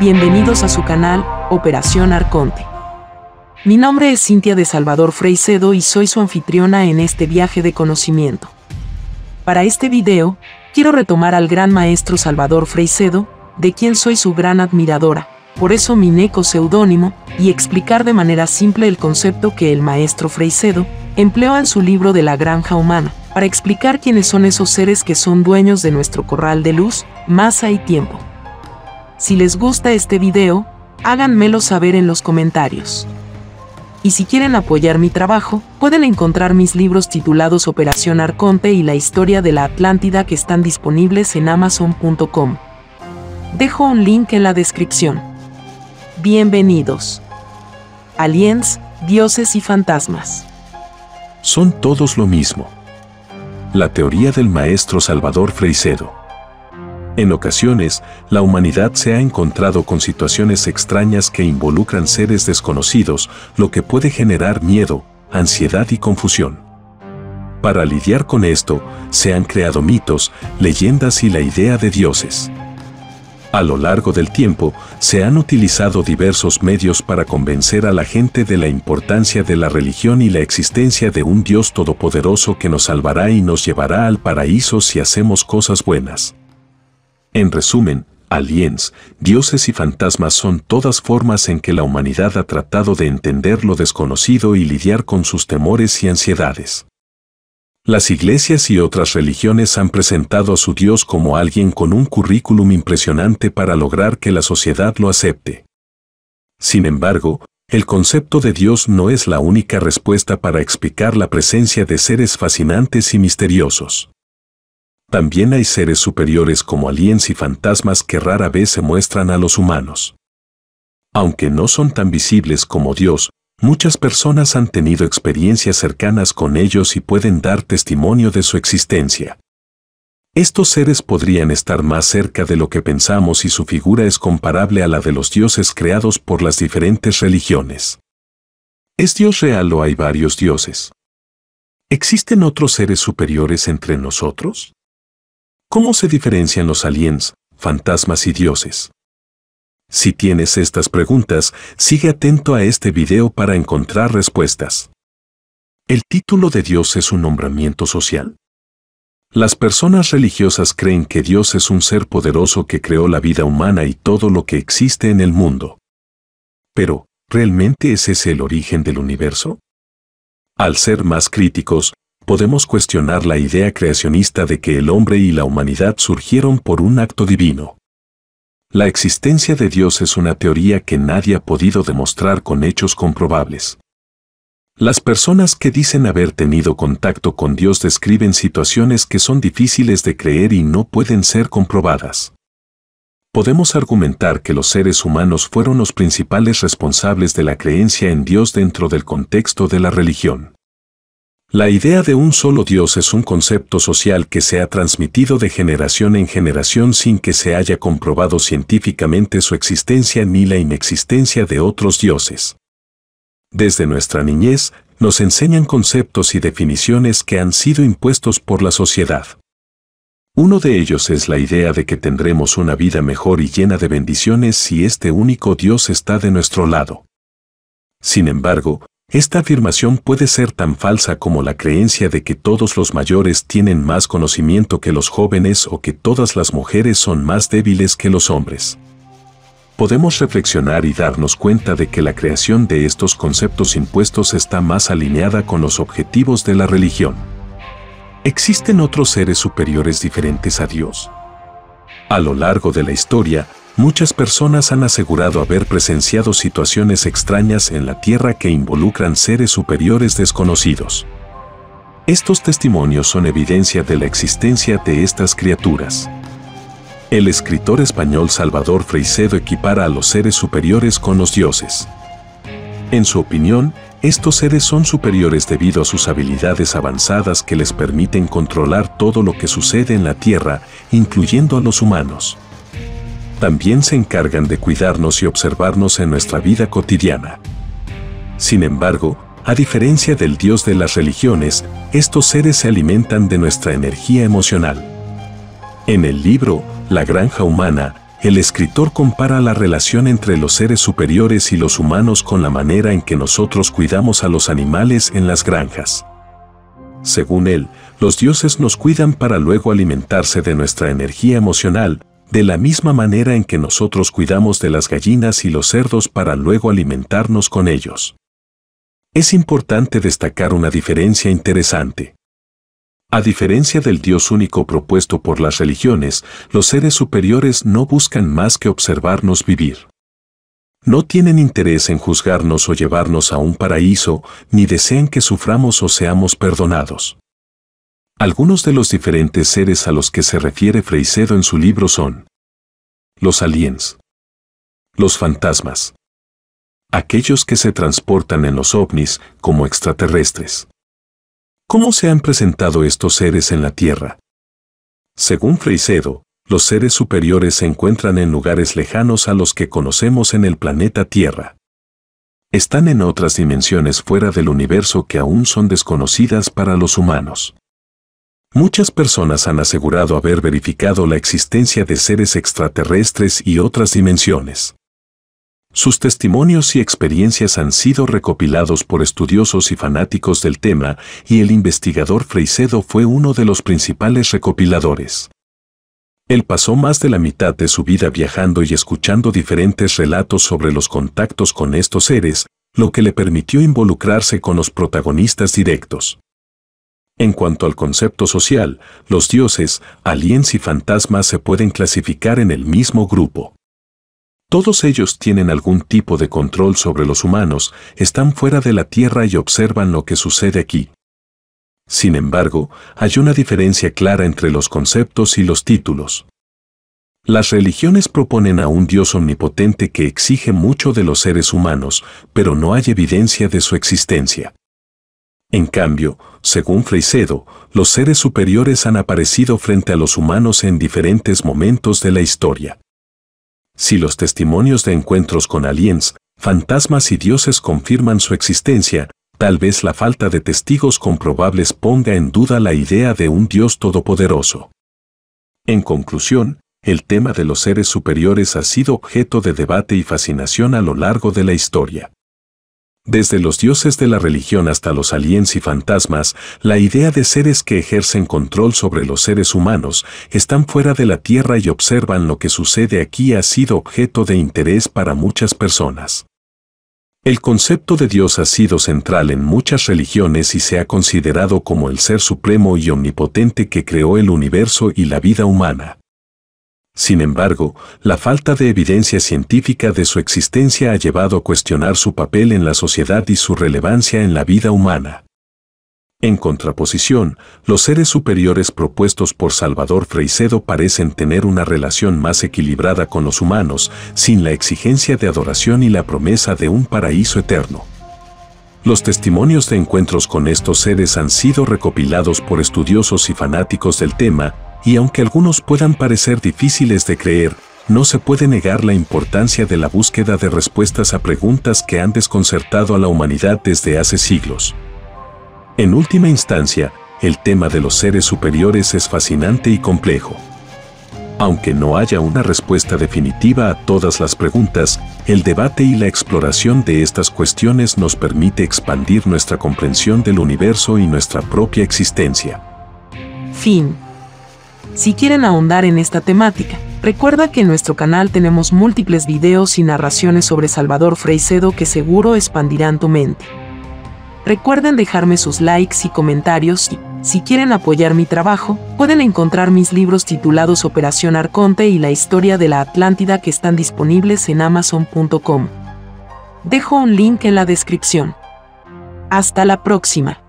Bienvenidos a su canal, Operación Arconte. Mi nombre es Cintia de Salvador Freicedo y soy su anfitriona en este viaje de conocimiento. Para este video, quiero retomar al gran maestro Salvador Freicedo, de quien soy su gran admiradora, por eso mi neco seudónimo, y explicar de manera simple el concepto que el maestro Freicedo empleó en su libro de la granja humana, para explicar quiénes son esos seres que son dueños de nuestro corral de luz, masa y tiempo. Si les gusta este video, háganmelo saber en los comentarios. Y si quieren apoyar mi trabajo, pueden encontrar mis libros titulados Operación Arconte y la historia de la Atlántida que están disponibles en amazon.com. Dejo un link en la descripción. Bienvenidos. Aliens, dioses y fantasmas. Son todos lo mismo. La teoría del maestro Salvador Freicedo. En ocasiones, la humanidad se ha encontrado con situaciones extrañas que involucran seres desconocidos, lo que puede generar miedo, ansiedad y confusión. Para lidiar con esto, se han creado mitos, leyendas y la idea de dioses. A lo largo del tiempo, se han utilizado diversos medios para convencer a la gente de la importancia de la religión y la existencia de un Dios todopoderoso que nos salvará y nos llevará al paraíso si hacemos cosas buenas. En resumen, aliens, dioses y fantasmas son todas formas en que la humanidad ha tratado de entender lo desconocido y lidiar con sus temores y ansiedades. Las iglesias y otras religiones han presentado a su Dios como alguien con un currículum impresionante para lograr que la sociedad lo acepte. Sin embargo, el concepto de Dios no es la única respuesta para explicar la presencia de seres fascinantes y misteriosos. También hay seres superiores como aliens y fantasmas que rara vez se muestran a los humanos. Aunque no son tan visibles como Dios, muchas personas han tenido experiencias cercanas con ellos y pueden dar testimonio de su existencia. Estos seres podrían estar más cerca de lo que pensamos y su figura es comparable a la de los dioses creados por las diferentes religiones. ¿Es Dios real o hay varios dioses? ¿Existen otros seres superiores entre nosotros? ¿Cómo se diferencian los aliens, fantasmas y dioses? Si tienes estas preguntas, sigue atento a este video para encontrar respuestas. ¿El título de Dios es un nombramiento social? Las personas religiosas creen que Dios es un ser poderoso que creó la vida humana y todo lo que existe en el mundo. Pero, ¿realmente es ese el origen del universo? Al ser más críticos, podemos cuestionar la idea creacionista de que el hombre y la humanidad surgieron por un acto divino. La existencia de Dios es una teoría que nadie ha podido demostrar con hechos comprobables. Las personas que dicen haber tenido contacto con Dios describen situaciones que son difíciles de creer y no pueden ser comprobadas. Podemos argumentar que los seres humanos fueron los principales responsables de la creencia en Dios dentro del contexto de la religión. La idea de un solo Dios es un concepto social que se ha transmitido de generación en generación sin que se haya comprobado científicamente su existencia ni la inexistencia de otros dioses. Desde nuestra niñez, nos enseñan conceptos y definiciones que han sido impuestos por la sociedad. Uno de ellos es la idea de que tendremos una vida mejor y llena de bendiciones si este único Dios está de nuestro lado. Sin embargo, esta afirmación puede ser tan falsa como la creencia de que todos los mayores tienen más conocimiento que los jóvenes o que todas las mujeres son más débiles que los hombres. Podemos reflexionar y darnos cuenta de que la creación de estos conceptos impuestos está más alineada con los objetivos de la religión. ¿Existen otros seres superiores diferentes a Dios? A lo largo de la historia, Muchas personas han asegurado haber presenciado situaciones extrañas en la Tierra que involucran seres superiores desconocidos. Estos testimonios son evidencia de la existencia de estas criaturas. El escritor español Salvador Freicedo equipara a los seres superiores con los dioses. En su opinión, estos seres son superiores debido a sus habilidades avanzadas que les permiten controlar todo lo que sucede en la Tierra, incluyendo a los humanos también se encargan de cuidarnos y observarnos en nuestra vida cotidiana. Sin embargo, a diferencia del Dios de las religiones, estos seres se alimentan de nuestra energía emocional. En el libro, La granja humana, el escritor compara la relación entre los seres superiores y los humanos con la manera en que nosotros cuidamos a los animales en las granjas. Según él, los dioses nos cuidan para luego alimentarse de nuestra energía emocional, de la misma manera en que nosotros cuidamos de las gallinas y los cerdos para luego alimentarnos con ellos. Es importante destacar una diferencia interesante. A diferencia del Dios único propuesto por las religiones, los seres superiores no buscan más que observarnos vivir. No tienen interés en juzgarnos o llevarnos a un paraíso, ni desean que suframos o seamos perdonados. Algunos de los diferentes seres a los que se refiere Freicedo en su libro son los aliens, los fantasmas, aquellos que se transportan en los ovnis como extraterrestres, ¿Cómo se han presentado estos seres en la Tierra? Según Freicedo, los seres superiores se encuentran en lugares lejanos a los que conocemos en el planeta Tierra. Están en otras dimensiones fuera del universo que aún son desconocidas para los humanos. Muchas personas han asegurado haber verificado la existencia de seres extraterrestres y otras dimensiones. Sus testimonios y experiencias han sido recopilados por estudiosos y fanáticos del tema, y el investigador Freicedo fue uno de los principales recopiladores. Él pasó más de la mitad de su vida viajando y escuchando diferentes relatos sobre los contactos con estos seres, lo que le permitió involucrarse con los protagonistas directos. En cuanto al concepto social, los dioses, aliens y fantasmas se pueden clasificar en el mismo grupo. Todos ellos tienen algún tipo de control sobre los humanos, están fuera de la Tierra y observan lo que sucede aquí. Sin embargo, hay una diferencia clara entre los conceptos y los títulos. Las religiones proponen a un Dios omnipotente que exige mucho de los seres humanos, pero no hay evidencia de su existencia. En cambio, según Freicedo, los seres superiores han aparecido frente a los humanos en diferentes momentos de la historia. Si los testimonios de encuentros con aliens, fantasmas y dioses confirman su existencia, tal vez la falta de testigos comprobables ponga en duda la idea de un Dios todopoderoso. En conclusión, el tema de los seres superiores ha sido objeto de debate y fascinación a lo largo de la historia. Desde los dioses de la religión hasta los aliens y fantasmas, la idea de seres que ejercen control sobre los seres humanos, están fuera de la Tierra y observan lo que sucede aquí ha sido objeto de interés para muchas personas. El concepto de Dios ha sido central en muchas religiones y se ha considerado como el ser supremo y omnipotente que creó el universo y la vida humana. Sin embargo, la falta de evidencia científica de su existencia ha llevado a cuestionar su papel en la sociedad y su relevancia en la vida humana. En contraposición, los seres superiores propuestos por Salvador Freicedo parecen tener una relación más equilibrada con los humanos, sin la exigencia de adoración y la promesa de un paraíso eterno. Los testimonios de encuentros con estos seres han sido recopilados por estudiosos y fanáticos del tema, y aunque algunos puedan parecer difíciles de creer, no se puede negar la importancia de la búsqueda de respuestas a preguntas que han desconcertado a la humanidad desde hace siglos. En última instancia, el tema de los seres superiores es fascinante y complejo. Aunque no haya una respuesta definitiva a todas las preguntas, el debate y la exploración de estas cuestiones nos permite expandir nuestra comprensión del universo y nuestra propia existencia. Fin. Si quieren ahondar en esta temática, recuerda que en nuestro canal tenemos múltiples videos y narraciones sobre Salvador Freicedo que seguro expandirán tu mente. Recuerden dejarme sus likes y comentarios y, si quieren apoyar mi trabajo, pueden encontrar mis libros titulados Operación Arconte y la historia de la Atlántida que están disponibles en amazon.com. Dejo un link en la descripción. Hasta la próxima.